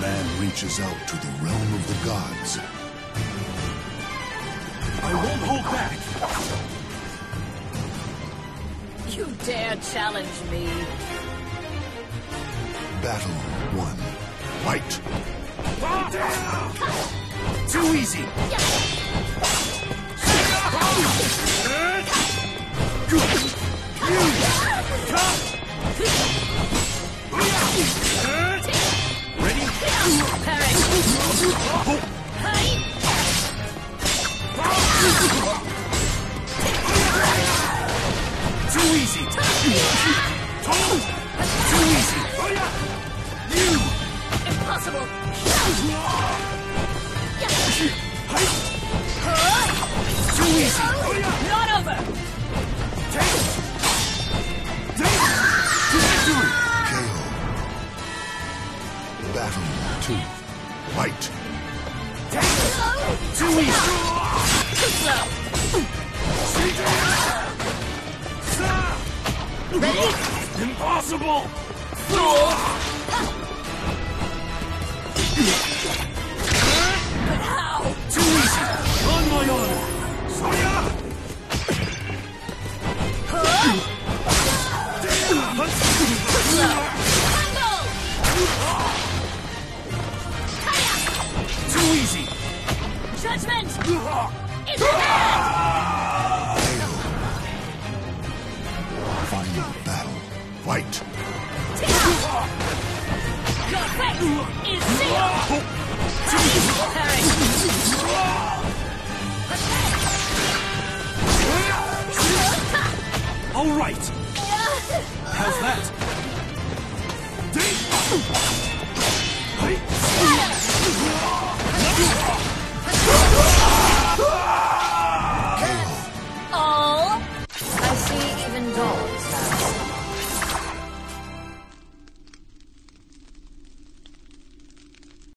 Man reaches out to the realm of the gods. I won't hold back. You dare challenge me? Battle one. Fight! Too easy. Ready? Too easy. Battle two. Fight! Ready? Impossible. Judgment. Hand. Final battle. Fight! Your fate is sealed. All right.